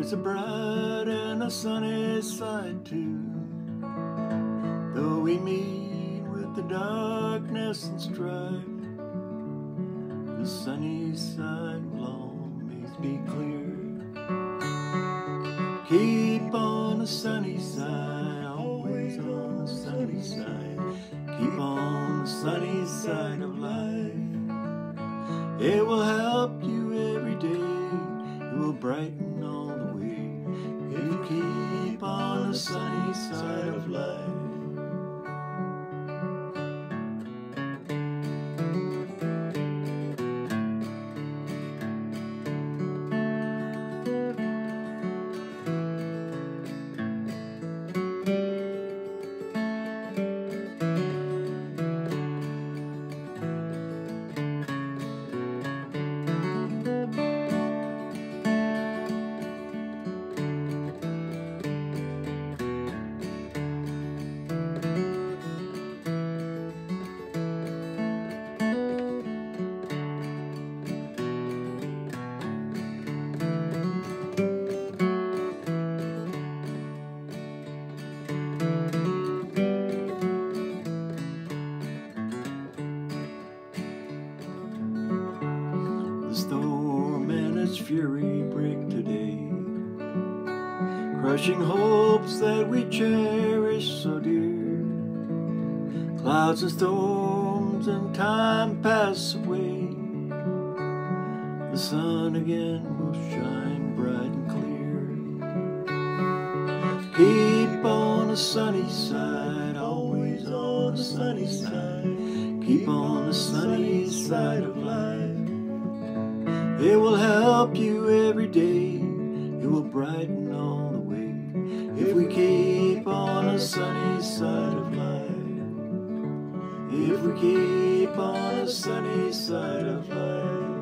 There's a bright and a sunny side too. Though we meet with the darkness and strife, the sunny side will always be clear. Keep on the sunny side, always on the sunny side. Keep on the sunny side of life. It will help you every day. Will brighten all the way. If you keep fury break today, crushing hopes that we cherish so dear. Clouds and storms and time pass away. The sun again will shine bright and clear. Keep on the sunny side, always on the sunny side. Keep on the sunny side of life. It will help you every day. It will brighten all the way. If we keep on the sunny side of life. If we keep on the sunny side of life.